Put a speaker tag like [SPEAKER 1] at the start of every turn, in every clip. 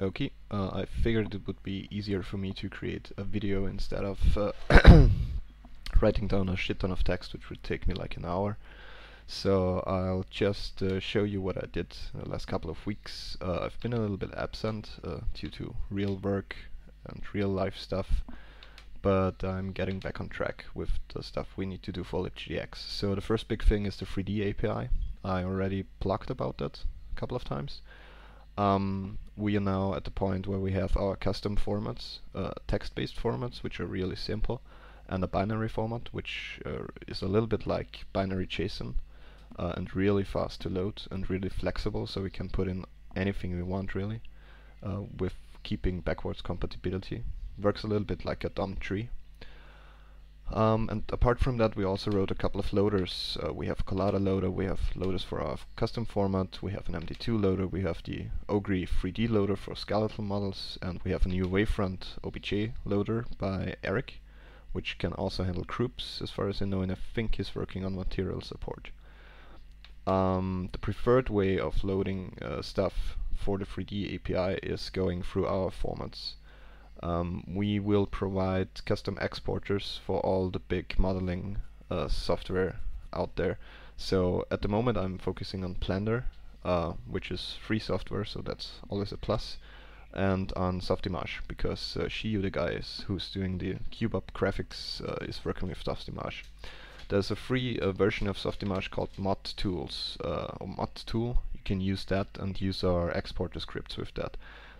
[SPEAKER 1] Okay, uh, I figured it would be easier for me to create a video instead of uh, writing down a shit ton of text which would take me like an hour. So I'll just uh, show you what I did the last couple of weeks. Uh, I've been a little bit absent uh, due to real work and real life stuff, but I'm getting back on track with the stuff we need to do for libgdx. So the first big thing is the 3D API. I already blogged about that a couple of times. Um, we are now at the point where we have our custom formats, uh, text-based formats, which are really simple, and a binary format, which uh, is a little bit like binary JSON, uh, and really fast to load and really flexible, so we can put in anything we want really, uh, with keeping backwards compatibility. Works a little bit like a DOM tree. Um, and apart from that, we also wrote a couple of loaders. Uh, we have Collada loader, we have loaders for our custom format, we have an MD2 loader, we have the Ogre 3D loader for skeletal models, and we have a new Wavefront OBJ loader by Eric, which can also handle groups, as far as I know, and I think he's working on material support. Um, the preferred way of loading uh, stuff for the 3D API is going through our formats. Um, we will provide custom exporters for all the big modeling uh, software out there. So at the moment I'm focusing on Blender, uh, which is free software, so that's always a plus, and on Softimage, because uh, Shiyu, the guy is, who's doing the Cubop graphics, uh, is working with Softimage. There's a free uh, version of Softimage called Mod Tools, uh, or Mod Tool. You can use that and use our exporter scripts with that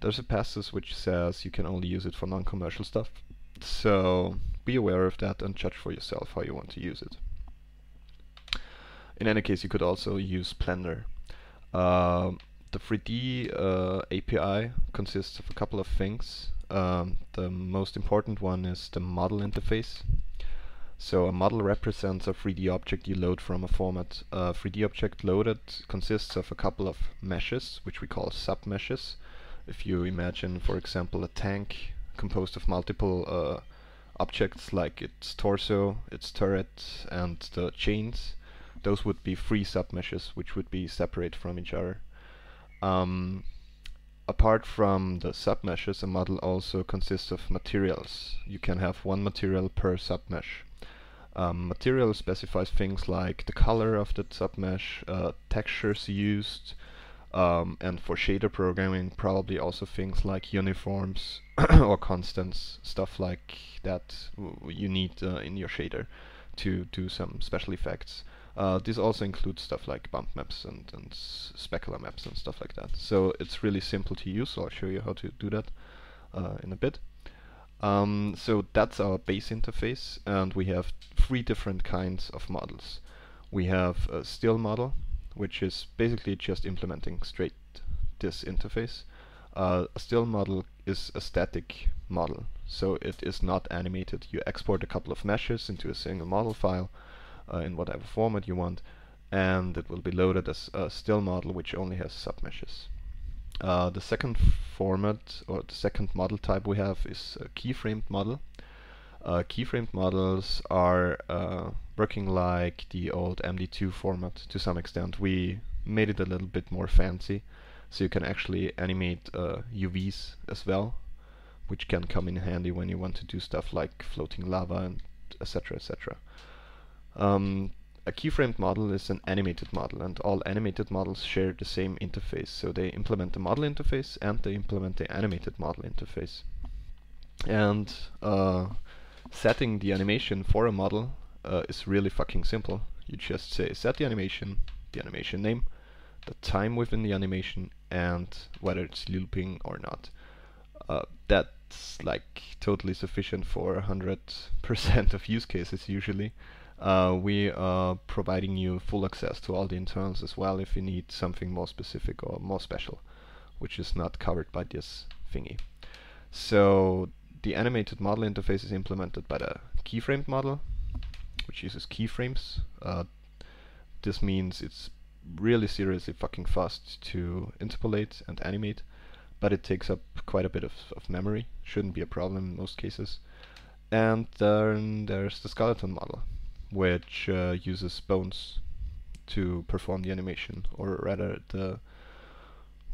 [SPEAKER 1] there's a passage which says you can only use it for non-commercial stuff. So be aware of that and judge for yourself how you want to use it. In any case, you could also use Blender. Uh, the 3D uh, API consists of a couple of things. Um, the most important one is the model interface. So a model represents a 3D object you load from a format. A 3D object loaded consists of a couple of meshes, which we call submeshes. If you imagine, for example, a tank composed of multiple uh, objects like its torso, its turret, and the chains, those would be three submeshes which would be separate from each other. Um, apart from the submeshes, a model also consists of materials. You can have one material per submesh. Um, material specifies things like the color of the submesh, uh, textures used, um, and for shader programming, probably also things like uniforms or constants, stuff like that you need uh, in your shader to do some special effects. Uh, this also includes stuff like bump maps and, and specular maps and stuff like that. So it's really simple to use, so I'll show you how to do that uh, in a bit. Um, so that's our base interface, and we have three different kinds of models. We have a still model, which is basically just implementing straight this interface. Uh, a still model is a static model, so it is not animated. You export a couple of meshes into a single model file uh, in whatever format you want, and it will be loaded as a still model which only has submeshes. Uh, the second format, or the second model type we have is a keyframed model. Uh, keyframed models are uh, working like the old MD2 format to some extent. We made it a little bit more fancy, so you can actually animate uh, UVs as well, which can come in handy when you want to do stuff like floating lava and etc. etc. Um, a keyframed model is an animated model, and all animated models share the same interface. So they implement the model interface and they implement the animated model interface. And uh, setting the animation for a model uh, is really fucking simple. You just say set the animation, the animation name, the time within the animation, and whether it's looping or not. Uh, that's like totally sufficient for 100% of use cases usually. Uh, we are providing you full access to all the internals as well if you need something more specific or more special, which is not covered by this thingy. So the animated model interface is implemented by the keyframed model, which uses keyframes. Uh, this means it's really seriously fucking fast to interpolate and animate, but it takes up quite a bit of, of memory. Shouldn't be a problem in most cases. And then there's the skeleton model, which uh, uses bones to perform the animation, or rather the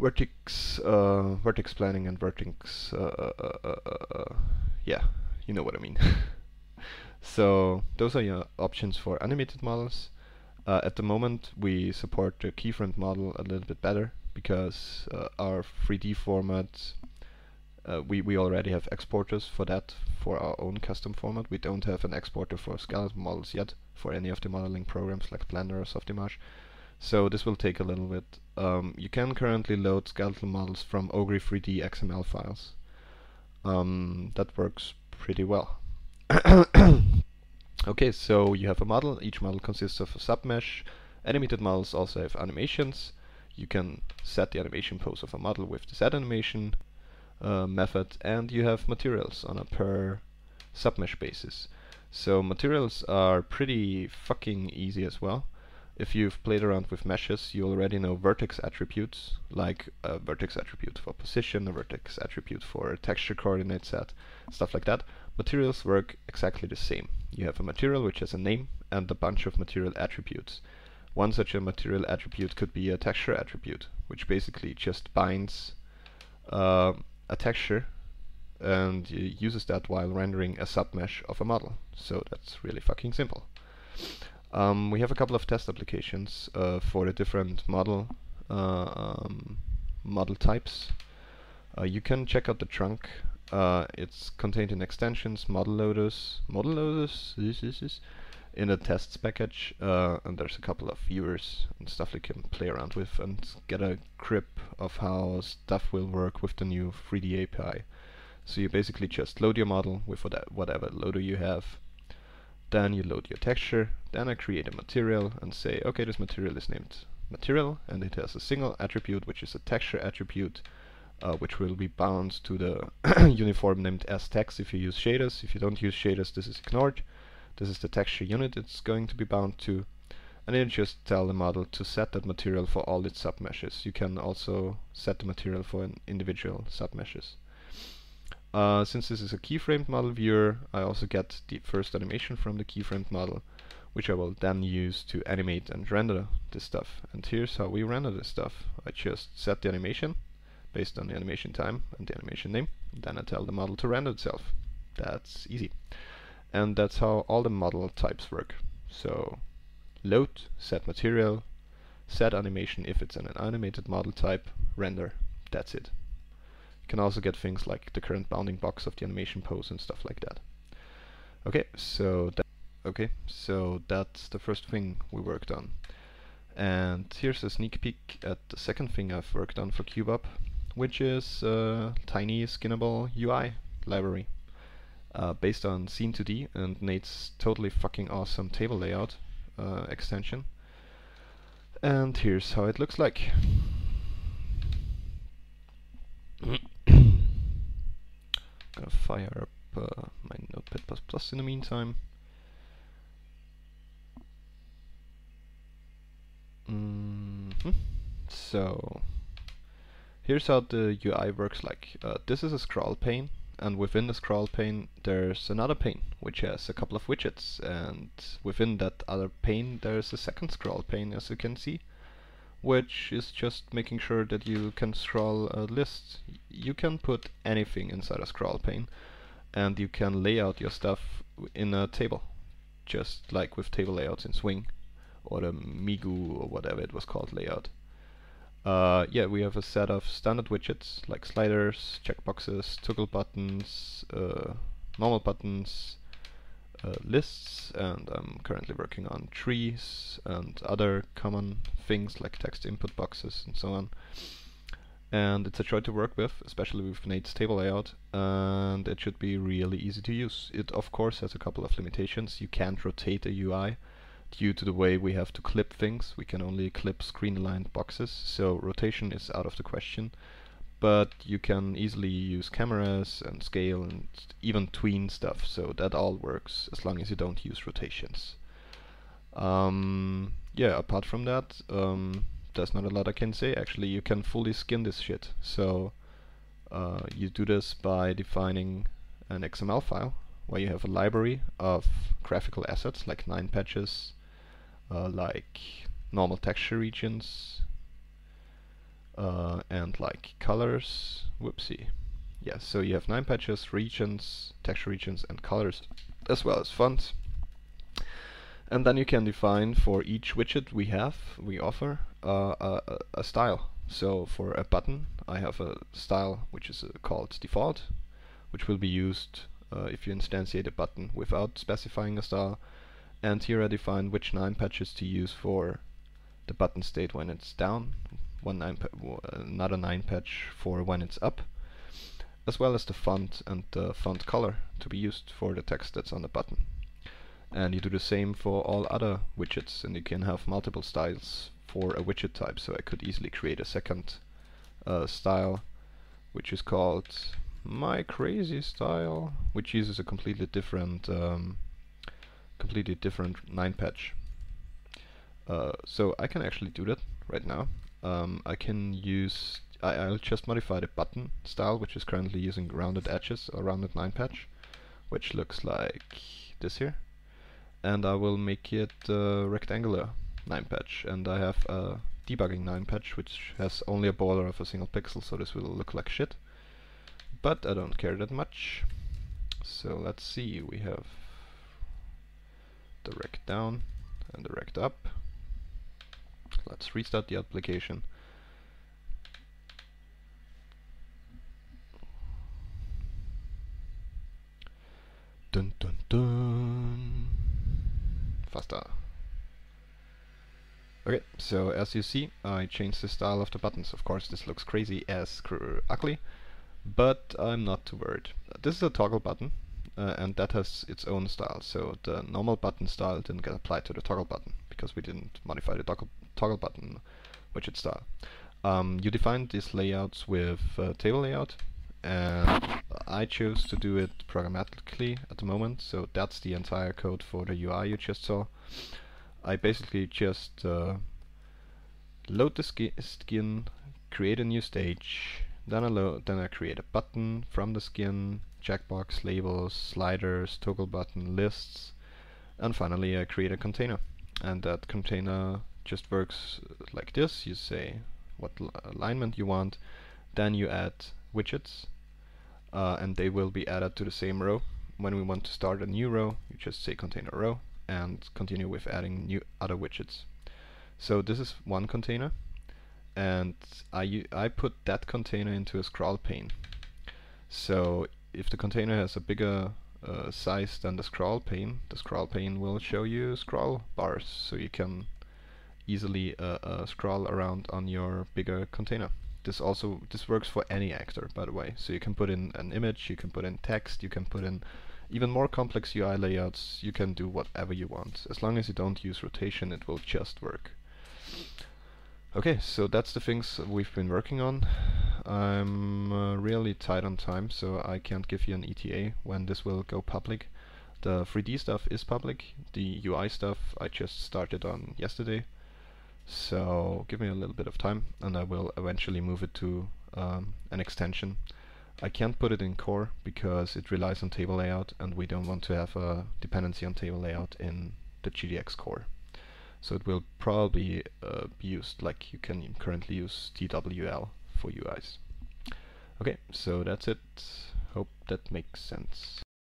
[SPEAKER 1] vertex uh, vertex planning and vertex uh, uh, yeah you know what I mean so those are your options for animated models at the moment we support the keyframed model a little bit better because our 3D format uh, we, we already have exporters for that for our own custom format. We don't have an exporter for skeleton models yet for any of the modeling programs like Blender or Softimage. So this will take a little bit. Um, you can currently load skeletal models from Ogre 3D XML files. Um, that works pretty well. okay, so you have a model. Each model consists of a submesh. Animated models also have animations. You can set the animation pose of a model with the set animation uh, method, and you have materials on a per submesh basis. So materials are pretty fucking easy as well. If you've played around with meshes, you already know vertex attributes, like a vertex attribute for position, a vertex attribute for a texture coordinate set, stuff like that. Materials work exactly the same. You have a material which has a name and a bunch of material attributes. One such a material attribute could be a texture attribute, which basically just binds uh, a texture and uses that while rendering a submesh of a model. So that's really fucking simple. Um, we have a couple of test applications uh, for the different model uh, um, model types. Uh, you can check out the trunk. Uh, it's contained in extensions, model loaders, model loaders, this is, this, in a tests package, uh, and there's a couple of viewers and stuff you can play around with and get a grip of how stuff will work with the new 3D API. So you basically just load your model with whatever loader you have, then you load your texture, then I create a material and say, okay, this material is named material, and it has a single attribute, which is a texture attribute, uh, which will be bound to the uniform named as text if you use shaders. If you don't use shaders, this is ignored. This is the texture unit it's going to be bound to. And then just tell the model to set that material for all its submeshes. You can also set the material for an individual submeshes. Uh, since this is a keyframed model viewer, I also get the first animation from the keyframed model, which I will then use to animate and render this stuff. And here's how we render this stuff. I just set the animation based on the animation time and the animation name. Then I tell the model to render itself. That's easy and that's how all the model types work. So load, set material, set animation if it's an animated model type, render, that's it. You can also get things like the current bounding box of the animation pose and stuff like that. Okay, so that okay, so that's the first thing we worked on. And here's a sneak peek at the second thing I've worked on for QBOP, which is a tiny skinnable UI library uh, based on Scene2D and Nate's totally fucking awesome table layout uh, extension. And here's how it looks like. Gonna fire up uh, my Notepad++ in the meantime. Mm -hmm. So here's how the UI works like. Uh, this is a scroll pane and within the scroll pane there's another pane which has a couple of widgets and within that other pane there's a second scroll pane as you can see which is just making sure that you can scroll a list. You can put anything inside a scroll pane and you can lay out your stuff in a table just like with table layouts in Swing or the Migu or whatever it was called layout. Uh, yeah, we have a set of standard widgets like sliders, checkboxes, toggle buttons, uh, normal buttons, uh, lists, and I'm currently working on trees and other common things like text input boxes and so on. And it's a joy to work with, especially with Nate's table layout, and it should be really easy to use. It of course has a couple of limitations. You can't rotate a UI, due to the way we have to clip things. We can only clip screen-aligned boxes, so rotation is out of the question. But you can easily use cameras and scale and even tween stuff, so that all works as long as you don't use rotations. Um, yeah, apart from that, um, there's not a lot I can say. Actually, you can fully skin this shit. So uh, you do this by defining an XML file where you have a library of graphical assets like nine patches, uh, like normal texture regions, uh, and like colors, whoopsie. Yeah, so you have nine patches, regions, texture regions, and colors, as well as fonts. And then you can define for each widget we have, we offer, uh, a, a, style. So for a button, I have a style which is uh, called default, which will be used uh, if you instantiate a button without specifying a style. And here I define which nine patches to use for the button state when it's down, one nine another nine patch for when it's up, as well as the font and the font color to be used for the text that's on the button. And you do the same for all other widgets, and you can have multiple styles for a widget type. So I could easily create a second uh, style, which is called my crazy style, which uses a completely different, um, completely different nine patch. Uh, so I can actually do that right now. Um, I can use, I, will just modify the button style, which is currently using rounded edges or rounded nine patch, which looks like this here. And I will make it uh, rectangular nine patch, and I have a debugging nine patch, which has only a border of a single pixel, so this will look like shit. But I don't care that much. So let's see, we have the rect down and the rect up. Let's restart the application. Dun dun dun. Faster. Okay, so as you see, I changed the style of the buttons. Of course, this looks crazy as ugly, but I'm not too worried. This is a toggle button, uh, and that has its own style. So the normal button style didn't get applied to the toggle button because we didn't modify the toggle, toggle button widget style. Um, you defined these layouts with uh, table layout and I chose to do it programmatically at the moment so that's the entire code for the UI you just saw. I basically just uh, load the ski skin, create a new stage, then I, then I create a button from the skin, checkbox, labels, sliders, toggle button, lists, and finally I create a container and that container just works like this. You say what alignment you want, then you add widgets, uh, and they will be added to the same row. When we want to start a new row, you just say container row and continue with adding new other widgets. So this is one container, and I I put that container into a scroll pane. So if the container has a bigger uh, size than the scroll pane, the scroll pane will show you scroll bars, so you can easily uh, uh, scroll around on your bigger container. This also this works for any actor, by the way. So you can put in an image, you can put in text, you can put in even more complex UI layouts. You can do whatever you want. As long as you don't use rotation, it will just work. Okay, so that's the things we've been working on. I'm uh, really tight on time, so I can't give you an ETA when this will go public. The 3D stuff is public, the UI stuff I just started on yesterday. So give me a little bit of time and I will eventually move it to um, an extension. I can't put it in core because it relies on table layout and we don't want to have a dependency on table layout in the GDX core. So it will probably uh, be used like you can currently use TWL for UIs. Okay, so that's it. Hope that makes sense.